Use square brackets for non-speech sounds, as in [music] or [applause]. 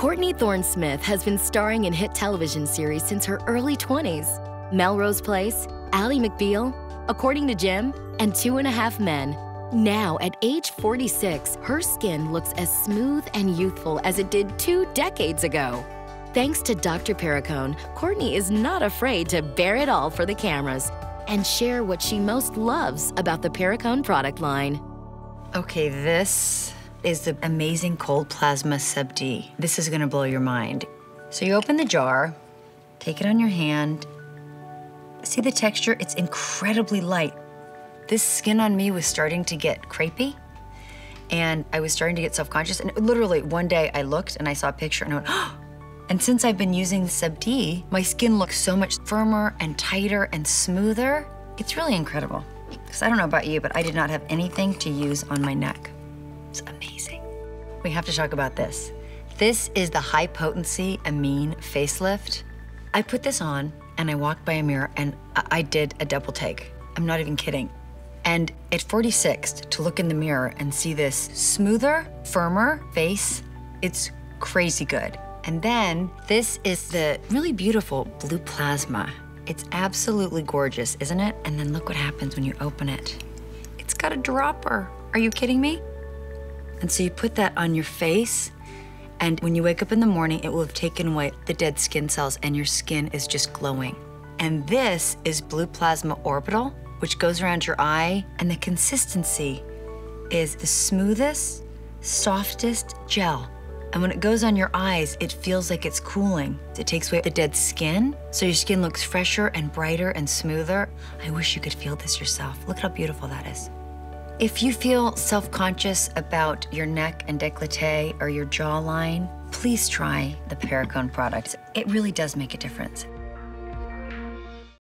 Courtney Thorne Smith has been starring in hit television series since her early 20s Melrose Place, Ally McBeal, According to Jim, and Two and a Half Men. Now, at age 46, her skin looks as smooth and youthful as it did two decades ago. Thanks to Dr. Perricone, Courtney is not afraid to bear it all for the cameras and share what she most loves about the Perricone product line. Okay, this is the amazing cold plasma sub D. This is gonna blow your mind. So you open the jar, take it on your hand. See the texture? It's incredibly light. This skin on me was starting to get crepey and I was starting to get self-conscious. And literally one day I looked and I saw a picture and I went, oh. [gasps] And since I've been using the Sub D, my skin looks so much firmer and tighter and smoother. It's really incredible. Because I don't know about you, but I did not have anything to use on my neck. It's amazing. We have to talk about this. This is the high potency amine facelift. I put this on and I walked by a mirror and I did a double take. I'm not even kidding. And at 46, to look in the mirror and see this smoother, firmer face, it's crazy good. And then this is the really beautiful blue plasma. It's absolutely gorgeous, isn't it? And then look what happens when you open it. It's got a dropper. Are you kidding me? And so you put that on your face, and when you wake up in the morning, it will have taken away the dead skin cells, and your skin is just glowing. And this is Blue Plasma Orbital, which goes around your eye, and the consistency is the smoothest, softest gel. And when it goes on your eyes, it feels like it's cooling. It takes away the dead skin, so your skin looks fresher and brighter and smoother. I wish you could feel this yourself. Look how beautiful that is. If you feel self-conscious about your neck and décolleté or your jawline, please try the Perricone products. It really does make a difference.